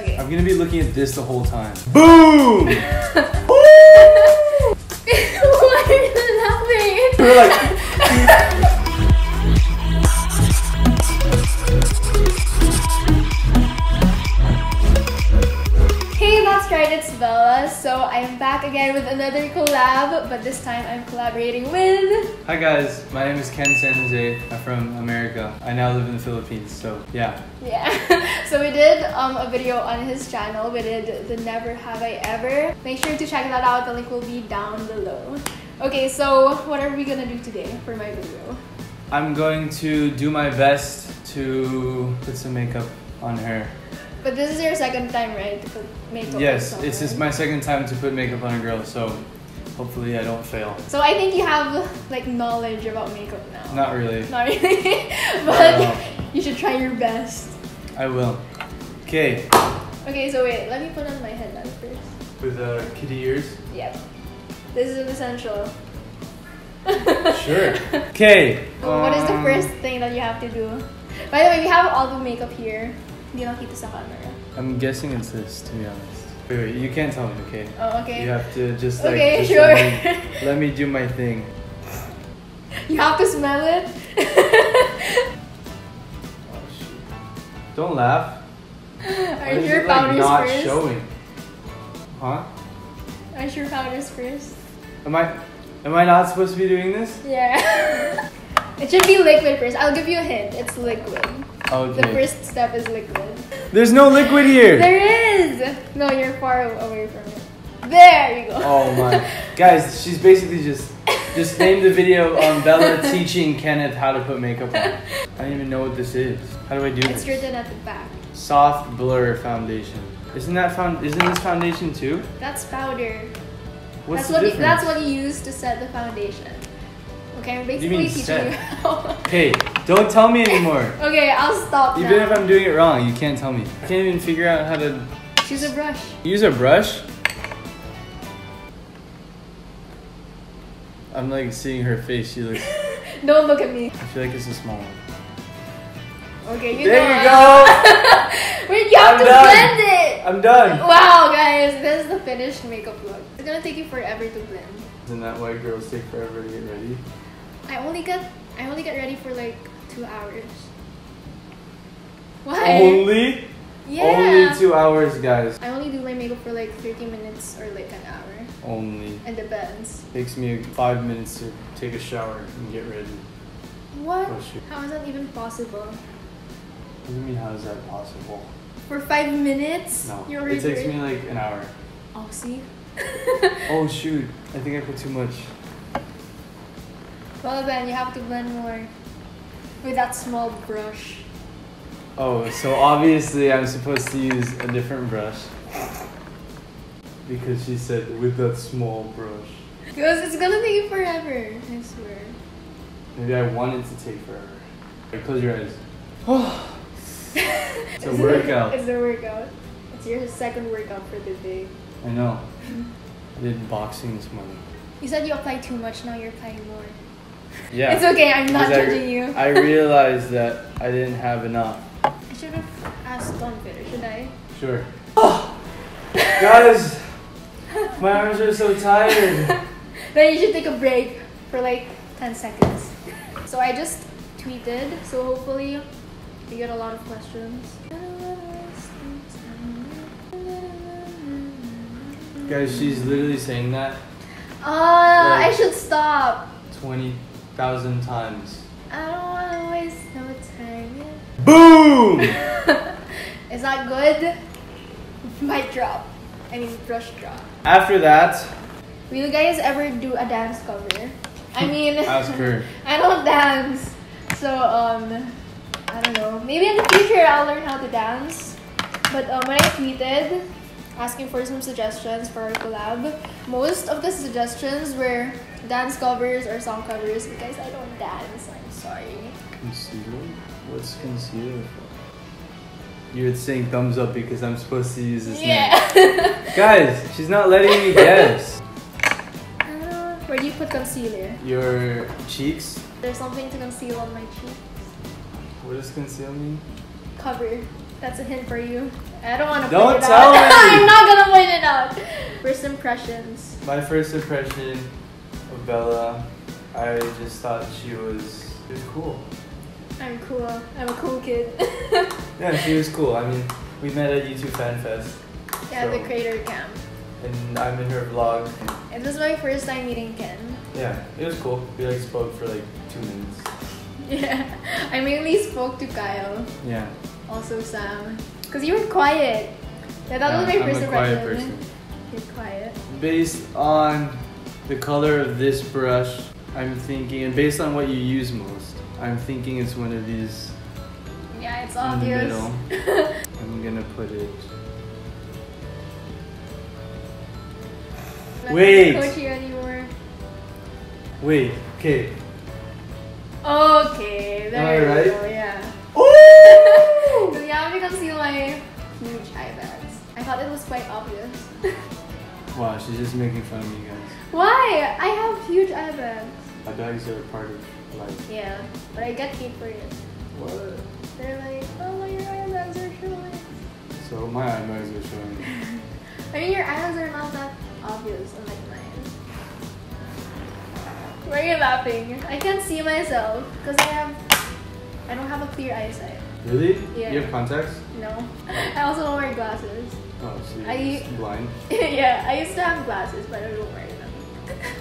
Okay. I'm gonna be looking at this the whole time. Boom! Why are you laughing? We're like, it's Bella. So I'm back again with another collab, but this time I'm collaborating with. hi guys, my name is Ken San Jose. I'm from America. I now live in the Philippines, so yeah. Yeah. so we did um, a video on his channel. We did the Never Have I Ever. Make sure to check that out. The link will be down below. Okay, so what are we gonna do today for my video? I'm going to do my best to put some makeup on her. But this is your second time, right? To put makeup on Yes, someone. this is my second time to put makeup on a girl, so hopefully I don't fail. So I think you have like knowledge about makeup now. Not really. Not really, but No. you should try your best. I will. Okay, Okay, so wait, let me put on my headband first. with uh, kitty ears. Yep. This is an essential. Sure. Okay. what is the um, first thing that you have to do? By the way, we have all the makeup here. Hindi nakita sa camera. I'm guessing it's this, to be honest. Wait, wait, you can't tell me, okay? Oh, okay. You have to just like Okay, just sure. let, me, let me do my thing. You have to smell it. Oh shoot. Don't laugh. Are Why you is sure it, like, powder's not first? showing? Huh? Are you sure powder's first? Am I am I not supposed to be doing this? Yeah. it should be liquid first. I'll give you a hint. It's liquid. The first step is liquid. There's no liquid here. There is! No, you're far away from it. There you go. Oh my. Guys, she's basically just just named the video on Bella teaching Kenneth how to put makeup on. I don't even know what this is. How do I do it? It's this? written at the back. Soft blur foundation. Isn't that found isn't this foundation too? That's powder. What's that's what difference? You, that's what you use to set the foundation. Okay, I'm you basically mean teaching set? you how. Hey, don't tell me anymore. okay, I'll stop Even now. if I'm doing it wrong, you can't tell me. I can't even figure out how to Use a brush. use a brush. I'm like seeing her face. She looks. Don't look at me. I feel like it's a small one. Okay, you There know you go. Wait, you have I'm to done. blend it. I'm done. Wow, guys, this is the finished makeup look. It's gonna take you forever to blend. Isn't that why girls take forever to get ready? I only get I only get ready for like two hours. Why? Only, yeah. only two hours, guys. I only do my makeup for like 30 minutes or like an hour. Only It depends. takes me five minutes to take a shower and get ready. What? Oh. How is that even possible? What do you mean? How is that possible? For five minutes? No, You're it takes me like an hour. Oh, see? Oh shoot! I think I put too much. well, then you have to blend more with that small brush. Oh, so obviously I'm supposed to use a different brush. Because she said with that small brush. Because it's gonna take you forever, I swear. Maybe I want it to take forever. Close your eyes. Oh. It's a workout. It's a workout. It's your second workout for the day. I know. Mm-hmm. I did boxing this morning. You said you applied too much, now you're applying more. Yeah. It's okay, I'm not because I- judging you. I realized that I didn't have enough. I should have asked Don Fitter, should I? Sure. Oh! Guys, my arms are so tired. Then you should take a break for like 10 seconds. So I just tweeted, so hopefully you get a lot of questions. Guys, she's literally saying that Uh, I should stop. 20,000 times. I don't want to waste no time. Boom! Is that good? Mic drop. I mean, brush drop. After that, Will you guys ever do a dance cover? I mean. I don't dance, so um, I don't know. Maybe in the future I'll learn how to dance. But um, when I tweeted asking for some suggestions for our collab, most of the suggestions were dance covers or song covers because I don't dance. I'm sorry. Concealer? What's concealer for? You're saying thumbs up because I'm supposed to use this name. Yeah. Guys, she's not letting me guess. Uh, Where do you put concealer? Your cheeks? There's something to conceal on my cheek. What does conceal mean? Cover. That's a hint for you. I don't want to Don't it tell out. me. I'm not gonna point it out. First impressions. My first impression of Bella, I just thought she was she was cool. I'm cool. I'm a cool kid. Yeah, she was cool. I mean, we met at YouTube Fan Fest, yeah, the creator camp. and I'm in her vlog. It was my first time meeting Ken. Yeah, it was cool. We like spoke for like two minutes. Yeah, I mainly spoke to Kyle, Yeah. also Sam, because you were quiet. Yeah, that was my Yeah, I'm first a quiet person. You're quiet. Based on the color of this brush, I'm thinking, and based on what you use most, I'm thinking it's one of these Yeah, it's in the obvious. middle. I'm gonna put it. Wait. gonna coach anymore. Wait, okay. Okay, there Am I right? go. Yeah. Ooh! So yeah, you can see my huge eye bags. I thought it was quite obvious. Wow, she's just making fun of me, guys. Why? I have huge eye bags. My bags are part of life. Yeah, but I get paid for it. What? They're like, oh, your eye bags are showing. So my eye bags are showing. I mean, your eye bags are not that obvious, unlike mine. Why are you laughing? I can't see myself because I have, I don't have a clear eyesight. Really? Yeah. You have contacts? No, I also don't wear glasses. Oh, so you're I- just blind. yeah, I used to have glasses, but I don't wear them.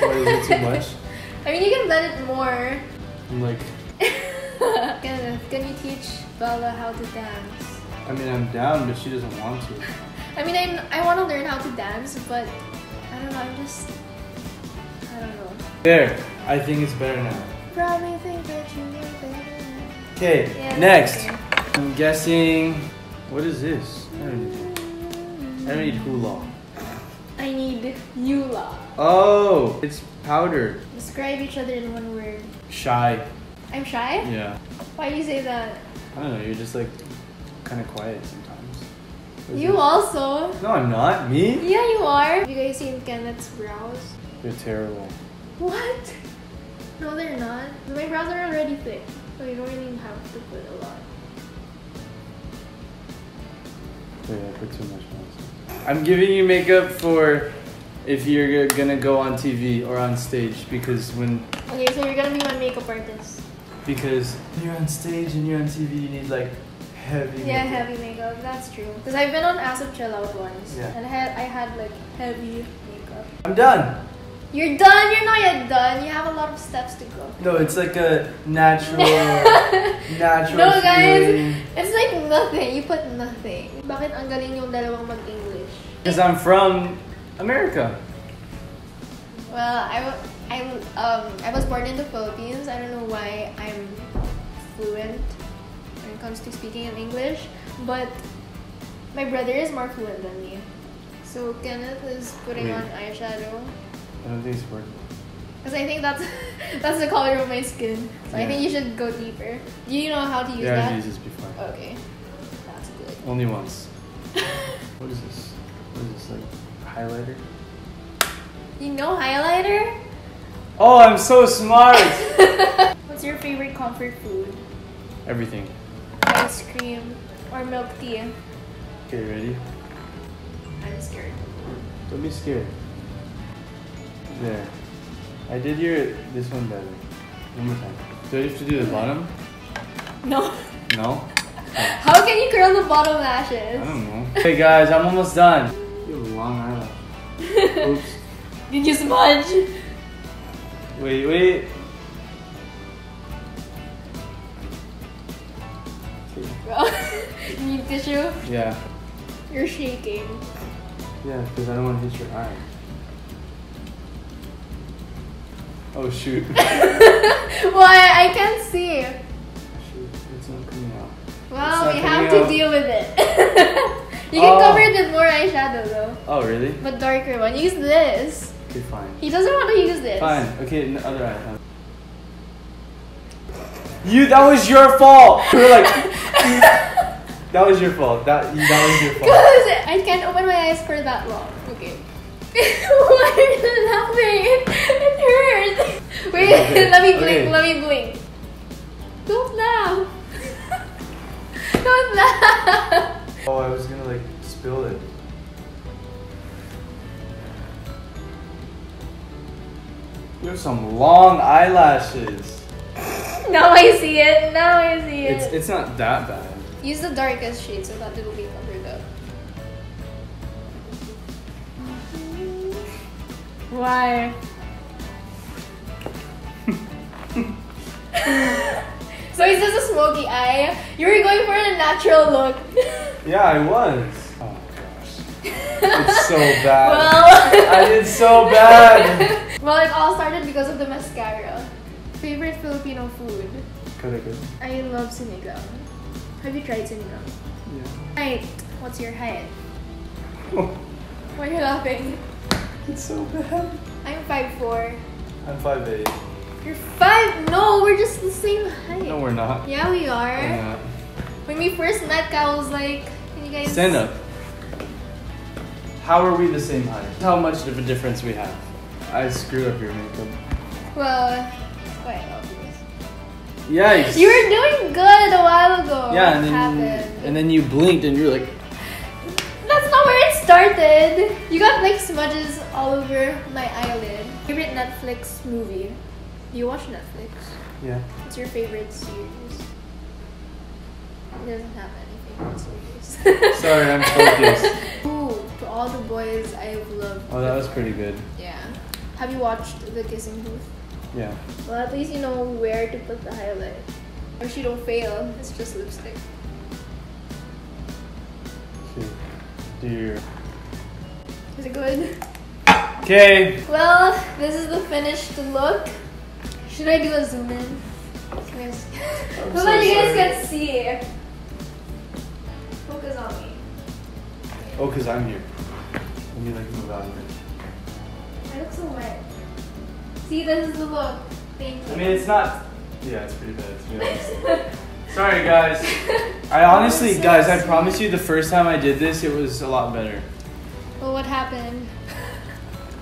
Why is it too much? I mean, you can blend it more. I'm like, can, can you teach Bella how to dance? I mean, I'm down, but she doesn't want to. I mean, I, I want to learn how to dance, but I don't know, I'm just. I don't know. There, I think it's better now. Probably think that you knew better. Okay, Yeah, next. okay. I'm guessing. What is this? I don't need, I don't need hula. I need Eula. Oh, it's powder. Describe each other in one word. Shy. I'm shy? Yeah. Why do you say that? I don't know, you're just like kind of quiet sometimes. Is You this? also. No, I'm not. Me? Yeah, you are. Have you guys seen Kenneth's brows? You're terrible. What? No, they're not. My brows are already thick, so you don't really have to put a lot. Wait, I put too much on. I'm giving you makeup for if you're gonna go on TV or on stage because when Okay, so you're gonna be my makeup artist. because you're on stage and you're on TV, you need like heavy. Yeah, makeup. heavy makeup. That's true. Because I've been on ASAP Chillout once, Yeah. and I had I had like heavy makeup. I'm done. You're done. You're not yet done. You have a lot of steps to go. No, it's like a natural, natural. No, guys. feeling. It's like nothing. You put nothing. Bakit ang galing yung dalawang mag-English? Because I'm from America. Well, I, wa- I, um, I was born in the Philippines. I don't know why I'm fluent when it comes to speaking in English, but my brother is more fluent than me. So Kenneth is putting Wait. on eyeshadow I don't think it's because I think that's that's the color of my skin. So I think you should go deeper. Do you know how to use yeah, that? I've used this before. Okay, that's good. Only once. what is this? What is this like? Highlighter? You know highlighter? Oh, I'm so smart. What's your favorite comfort food? Everything. Ice cream or milk tea? Okay, ready? I'm scared. Don't be scared. There. I did your this one better. One more time. Do I have to do the bottom? No. No? How can you curl the bottom lashes? I don't know. Hey guys, I'm almost done. You have a long eyelash. Oops. Did you smudge? Wait, wait. You need tissue? Yeah. You're shaking. Yeah, because I don't want to hit your eye. Oh shoot. Why? I can't see. shoot, it's not coming out. Well, we have to out. deal with it. you can Oh. cover it with more eyeshadow though. Oh really? But darker one. Use this. Okay, fine. He doesn't want to use this. Fine. Okay, n- other eye. You. That was your fault. You were like. that was your fault. That that was your fault. Because I can't open my eyes for that long. Okay. Why are you laughing? It, it hurts. Wait, Okay, let me blink. okay. Let me blink. Don't laugh. Don't laugh. Oh, I was gonna like spill it. You have some long eyelashes. Now I see it. Now I see it. It's it's not that bad. Use the darkest shade so that it'll be covered up. Why? So is a smoky eye? You were going for a natural look. Yeah, I was. Oh gosh. It's so bad. well, I did so bad. well, it all started because of the mascara. Favorite Filipino food? I love sinigang. Have you tried sinigang? Yeah. Height. What's your height? Oh, Why are you laughing? it's so bad. I'm 5'4". I'm 5'8". You're 5? No, we're just the same height. No, we're not. Yeah, we are. We're not. When we first met, I was like, can you guys... Stand up. How are we the same height? How much of a difference we have? I screwed up your makeup. Well, it's quite obvious. Yikes. You were doing good a while ago. Yeah, and then and then you blinked and you're like, That's not where it started. You got like smudges all over my eyelid. Favorite Netflix movie? Do you watch Netflix? yeah. What's your favorite series? It doesn't have any favorite series. Sorry, I'm focused. Ooh, to all the boys I've loved. Oh, that was pretty good. Yeah. Have you watched The Kissing Booth? Yeah. Well, at least you know where to put the highlight. Or you don't fail, it's just lipstick. Okay. Do. Is it good? Okay. Well, this is the finished look. Should I do a zoom in? I'm so that you guys can see. Focus on me. Oh, cause I'm here. Let me like move out of it. I look so wet. See, this is the look. Thank you. I mean, it's not. Yeah, it's pretty bad to be honest. Sorry, guys. I honestly, guys, I promise you, the first time I did this, it was a lot better. well, what happened?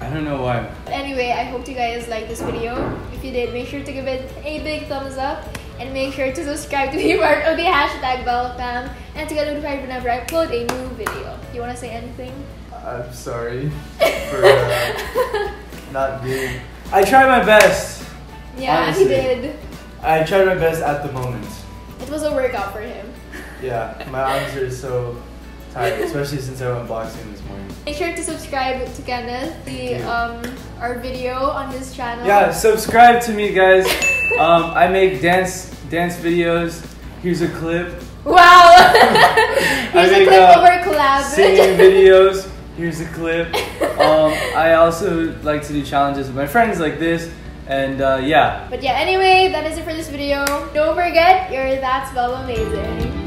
I don't know why. Anyway, I hope you guys liked this video. If you did, make sure to give it a big thumbs up and make sure to subscribe to be part of the hashtag BellaFam and to get notified whenever I upload a new video. You want to say anything? I'm sorry for uh, not doing. I tried my best. Yeah, Honestly. he did. I tried my best at the moment. It was a workout for him. Yeah, my arms are so tired, especially since I went boxing this morning. Make sure to subscribe to Kenneth, the um our video on his channel. Yeah, subscribe to me, guys. Um, I make dance dance videos. Here's a clip. Wow! I Here's a make, clip uh, of our collab. Singing videos. Here's a clip. Um, I also like to do challenges with my friends like this, and uh, yeah. But yeah, anyway, that is it for this video. Don't forget, your That's Bella Amazing.